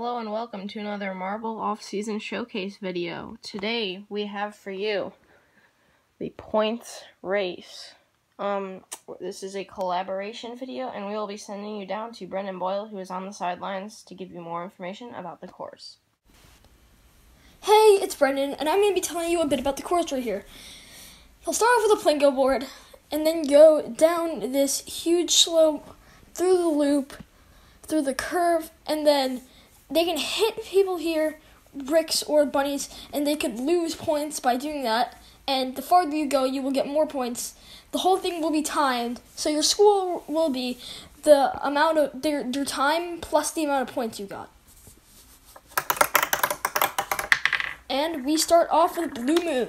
Hello and welcome to another Marble Off-Season Showcase video. Today we have for you the points race. Um, this is a collaboration video and we will be sending you down to Brendan Boyle who is on the sidelines to give you more information about the course. Hey, it's Brendan and I'm going to be telling you a bit about the course right here. I'll start off with a Plinko board and then go down this huge slope through the loop, through the curve, and then they can hit people here, bricks or bunnies, and they could lose points by doing that. And the farther you go, you will get more points. The whole thing will be timed, so your score will be the amount of their, time plus the amount of points you got. And we start off with Blue Moon.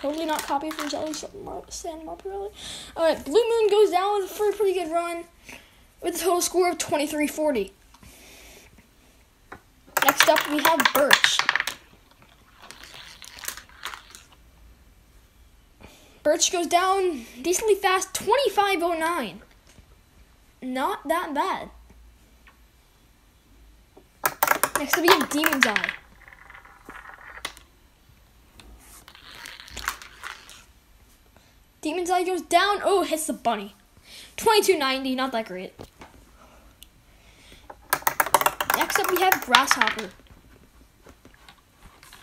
Totally not copied from Jelly San Marparelli. Alright, Blue Moon goes down with a pretty good run with a total score of 2340. Next up, we have Birch. Birch goes down decently fast, 2509. Not that bad. Next up, we have Demon's Eye. Demon's Eye goes down. Oh, hits the bunny. 2290, not that great. Next up, we have Grasshopper.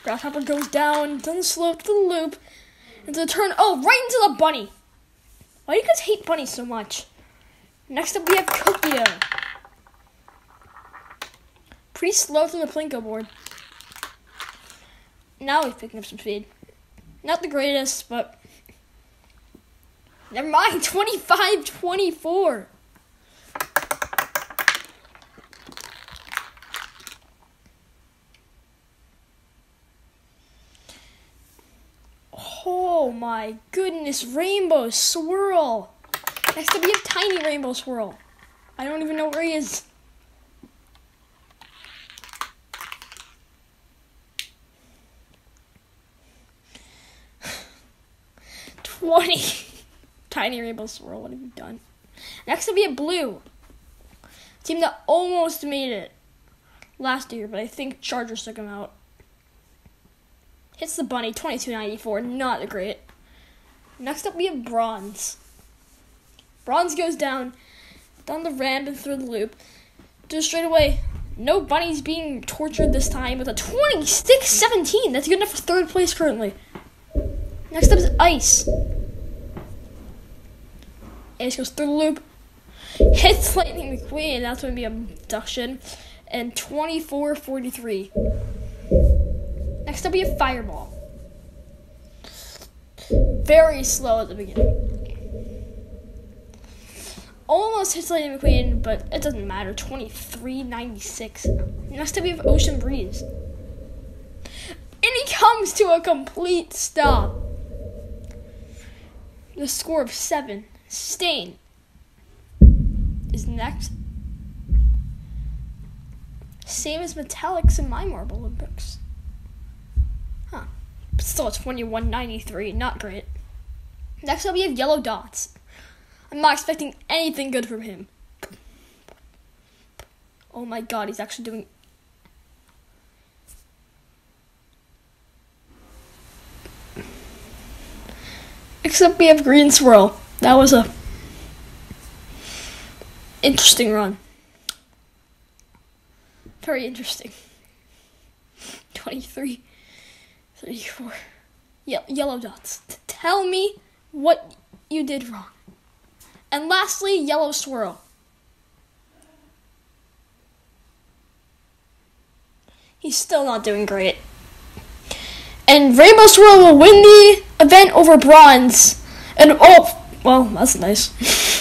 Grasshopper goes down, the slope to the loop, into the turn. Oh, right into the bunny. Why do you guys hate bunnies so much? Next up, we have Cookie Pretty slow through the Plinko board. Now he's picking up some speed. Not the greatest, but never mind. 25 24. Oh my goodness, Rainbow Swirl. Next up, we have Tiny Rainbow Swirl. I don't even know where he is. Twenty. Tiny Rainbow Swirl, what have you done? Next up, we have Blue. Team that almost made it last year, but I think Chargers took him out. Hits the bunny, 2294. Not a great. Next up, we have Bronze. Bronze goes down, down the ramp and through the loop. Just straight away. No bunnies being tortured this time with a 26-17. That's good enough for third place currently. Next up is Ice. Ice goes through the loop. Hits Lightning McQueen. That's going to be a abduction. And 24-43. Next up, we have Fireball. Very slow at the beginning. Almost hits Lightning McQueen, but it doesn't matter. 23.96. Next up, we have Ocean Breeze. And he comes to a complete stop. The score of 7. Stain is next. Same as Metallics in my Marble Olympics. Still 2193, not great. Next up, we have Yellow Dots. I'm not expecting anything good from him. Oh my god, he's actually doing. Except we have Green Swirl. That was a interesting run. Very interesting. 23. 34. Ye- yellow dots. T- tell me what you did wrong. And lastly, yellow swirl. He's still not doing great. And Rainbow Swirl will win the event over Bronze. And oh, well, that's nice.